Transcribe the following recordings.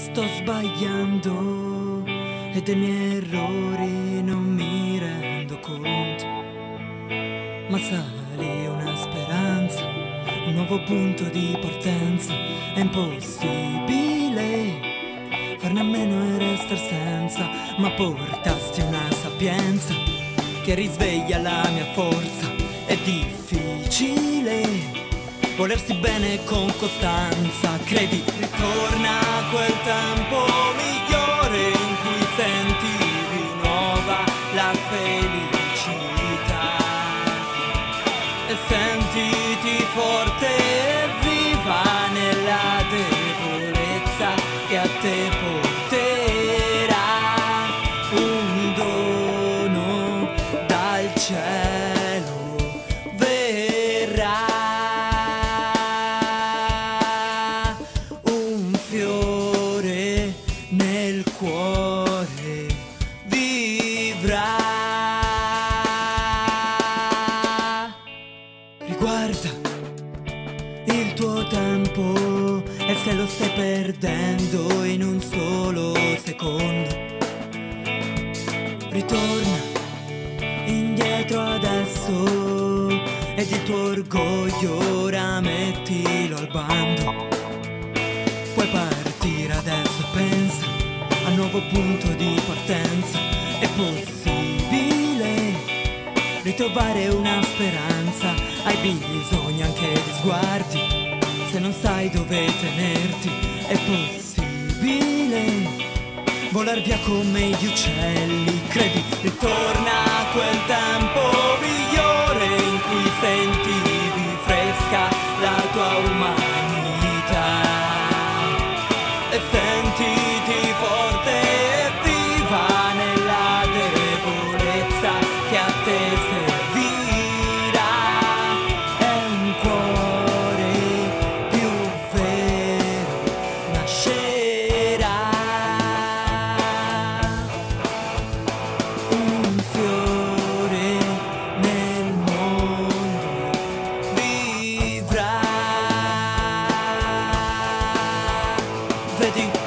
Sto sbagliando e dei miei errori non mi rendo conto. Ma sali una speranza, un nuovo punto di partenza. È impossibile farne a meno e restar senza, ma portasti una sapienza che risveglia la mia forza. È difficile volersi bene con costanza, credi, ritorna quel e sentiti forte e viva nella debolezza che a te porterà un dono dal cielo verrà. Un fiore nel cuore vivrà riguarda il tuo tempo e se lo stai perdendo in un solo secondo. Ritorna indietro adesso ed il tuo orgoglio ora mettilo al bando. Puoi partire adesso pensa al nuovo punto di partenza è possibile ritrovare una speranza. Hai bisogno anche di sguardi se non sai dove tenerti è possibile. Volar via come gli uccelli credi Vedi, ritorna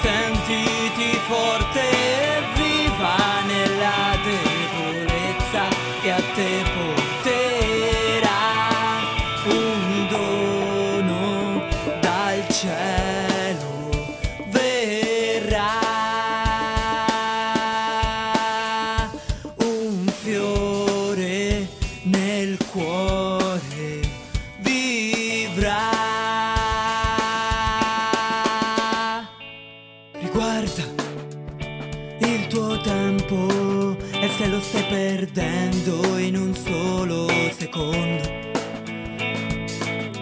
sentiti forte e viva nella debolezza che a te porterà un dono dal cielo verrà. Un fiore nel cuore vivrà il tuo tempo e se lo stai perdendo in un solo secondo.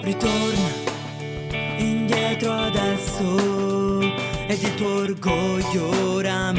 Ritorna indietro adesso ed il tuo orgoglio ora